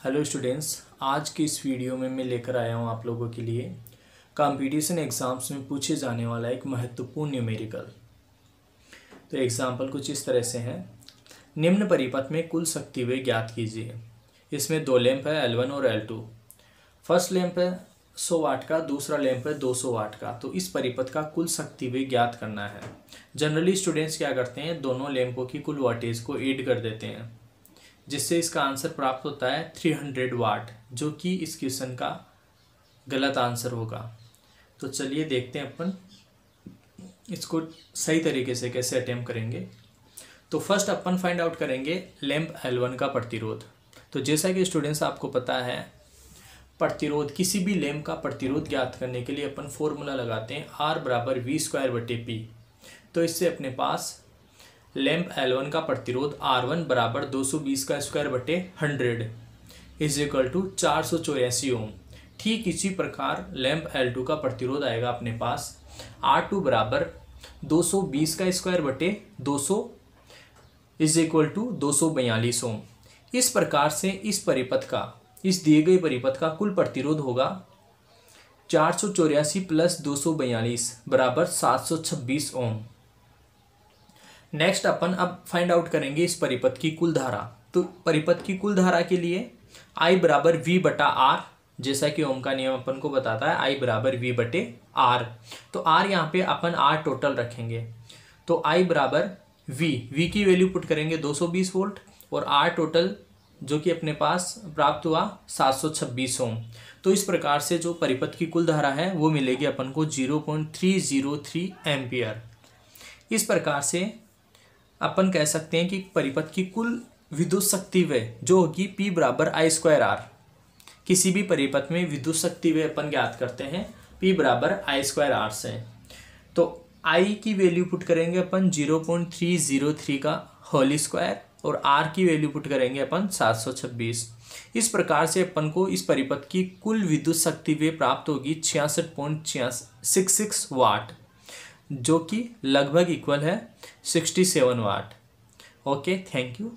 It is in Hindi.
हेलो स्टूडेंट्स, आज की इस वीडियो में मैं लेकर आया हूँ आप लोगों के लिए कंपटीशन एग्ज़ाम्स में पूछे जाने वाला एक महत्वपूर्ण न्यूमेरिकल तो एग्ज़ाम्पल कुछ इस तरह से हैं। निम्न परिपथ में कुल शक्ति वे ज्ञात कीजिए। इसमें दो लैंप है एल और एल टू फ़र्स्ट लैंप है, सौ वाट का, दूसरा लैंप है, दो सौ वाट का। तो इस परिपथ का कुल शक्ति वे ज्ञात करना है। जनरली स्टूडेंट्स क्या करते हैं, दोनों लैंपों की कुल वाटेज को एड कर देते हैं। जिससे इसका आंसर प्राप्त होता है थ्री हंड्रेड वाट जो कि इस क्वेश्चन का गलत आंसर होगा। तो चलिए देखते हैं अपन इसको सही तरीके से कैसे अटैम्प करेंगे। तो फ़र्स्ट अपन फाइंड आउट करेंगे लैम्प एल का प्रतिरोध। तो जैसा कि स्टूडेंट्स आपको पता है, प्रतिरोध, किसी भी लैम्प का प्रतिरोध ज्ञात करने के लिए अपन फॉर्मूला लगाते हैं आर बराबर वी स्क्वायर बटे पी तो इससे अपने पास लैम्प एल वन का प्रतिरोध आर वन बराबर दो सौ बीस का स्क्वायर बटे हंड्रेड इज़ इक्वल टू चार सौ चौरासी ओम ठीक इसी प्रकार लैम्प एल टू का प्रतिरोध आएगा अपने पास आर टू बराबर दो सौ बीस का स्क्वायर बटे दो सौ इज़ इक्वल टू दो सौ बयालीस ओम इस प्रकार से इस परिपथ का, इस दिए गए परिपथ का कुल प्रतिरोध होगा चार सौ चौरासी प्लस दो सौ बयालीस बराबर सात सौ छब्बीस ओम नेक्स्ट अपन अब फाइंड आउट करेंगे इस परिपथ की कुल धारा। तो परिपथ की कुल धारा के लिए आई बराबर वी बटा आर जैसा कि ओम का नियम अपन को बताता है आई बराबर वी बटे आर तो आर यहाँ पे अपन आर टोटल रखेंगे। तो आई बराबर वी वी की वैल्यू पुट करेंगे 220 वोल्ट और आर टोटल जो कि अपने पास प्राप्त हुआ 726 ओम। तो इस प्रकार से जो परिपथ की कुल धारा है, वो मिलेगी अपन को 0.303 एम्पियर इस प्रकार से अपन कह सकते हैं कि परिपथ की कुल विद्युत शक्ति व्यय जो होगी पी बराबर आई स्क्वायर आर किसी भी परिपथ में विद्युत शक्ति व्यय अपन ज्ञात करते हैं पी बराबर आई स्क्वायर आर से। तो आई की वैल्यू पुट करेंगे अपन 0.303 का होल स्क्वायर और आर की वैल्यू पुट करेंगे अपन 726 इस प्रकार से अपन को इस परिपथ की कुल विद्युत शक्ति वे प्राप्त होगी छियासठ पॉइंट सिक्स सिक्स वाट जो कि लगभग इक्वल है sixty seven watt okay thank you